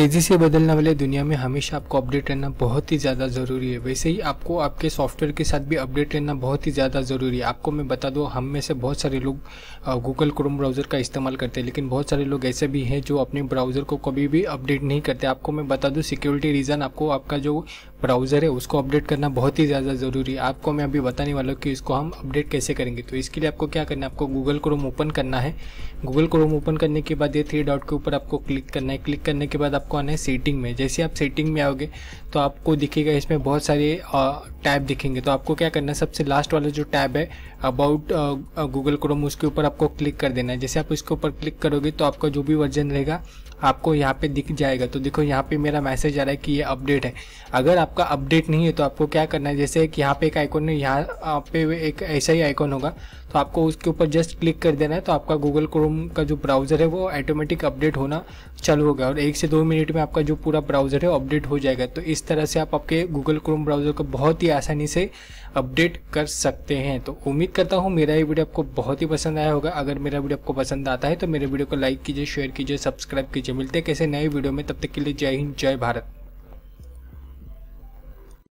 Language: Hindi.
तेज़ी से बदलने वाले दुनिया में हमेशा आपको अपडेट रहना बहुत ही ज़्यादा ज़रूरी है। वैसे ही आपको आपके सॉफ्टवेयर के साथ भी अपडेट रहना बहुत ही ज़्यादा ज़रूरी है। आपको मैं बता दूँ, हम में से बहुत सारे लोग गूगल क्रोम ब्राउज़र का इस्तेमाल करते हैं, लेकिन बहुत सारे लोग ऐसे भी हैं जो अपने ब्राउज़र को कभी भी अपडेट नहीं करते। आपको मैं बता दूँ सिक्योरिटी रीज़न आपको आपका जो ब्राउज़र है, उसको अपडेट करना बहुत ही ज़्यादा ज़रूरी है। आपको मैं अभी बताने वाला हूँ कि इसको हम अपडेट कैसे करेंगे। तो इसके लिए आपको क्या करना है? आपको गूगल क्रोम ओपन करना है। गूगल क्रोम ओपन करने के बाद ये थ्री डॉट के ऊपर आपको क्लिक करना है। क्लिक करने के बाद आपको आना है सेटिंग में। जैसे आप सेटिंग में आओगे तो आपको दिखेगा इसमें बहुत सारे टैब दिखेंगे। तो आपको क्या करना है? सबसे लास्ट वाला जो टैब है अबाउट गूगल क्रोम उसके ऊपर आपको क्लिक कर देना है। जैसे आप इसके ऊपर क्लिक करोगे तो आपका जो भी वर्जन रहेगा आपको यहाँ पे दिख जाएगा। तो देखो, यहाँ पे मेरा मैसेज आ रहा है कि ये अपडेट है। अगर आपका अपडेट नहीं है तो आपको क्या करना है? जैसे कि यहाँ पे एक आइकॉन है, यहाँ पे एक ऐसा ही आइकॉन होगा। तो आपको उसके ऊपर जस्ट क्लिक कर देना है तो आपका गूगल क्रोम का जो ब्राउज़र है, वो ऑटोमेटिक अपडेट होना चालू होगा और एक से दो मिनट में आपका जो पूरा ब्राउज़र है अपडेट हो जाएगा। तो इस तरह से आप आपके गूगल क्रोम ब्राउज़र को बहुत ही आसानी से अपडेट कर सकते हैं। तो उम्मीद करता हूँ, मेरा ये वीडियो आपको बहुत ही पसंद आया होगा। अगर मेरा वीडियो आपको पसंद आता है तो मेरे वीडियो को लाइक कीजिए शेयर कीजिए सब्सक्राइब कीजिए। मिलते हैं कैसे नए वीडियो में। तब तक के लिए जय हिंद जय भारत।